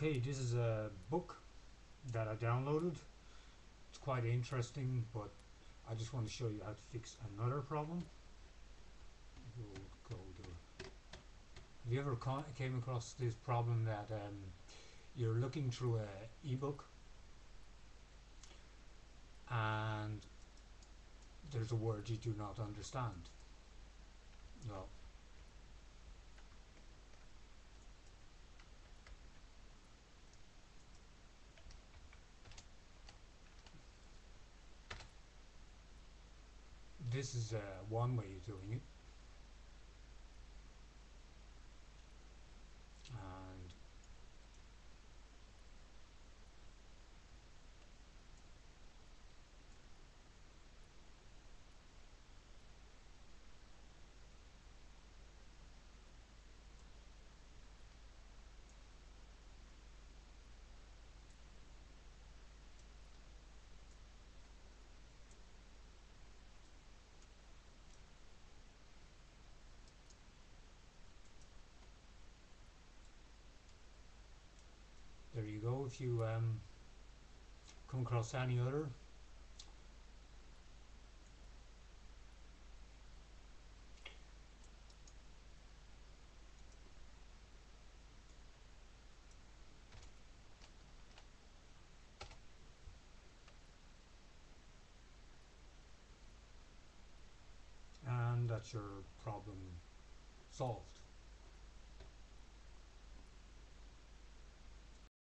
Okay, this is a book that I downloaded. It's quite interesting, but I just want to show you how to fix another problem. We'll. Have you ever ca- came across this problem that um, you're looking through a ebook and there's a word you do not understand? Well, this is uh, one way of doing it if you um, come across any other. And that's your problem solved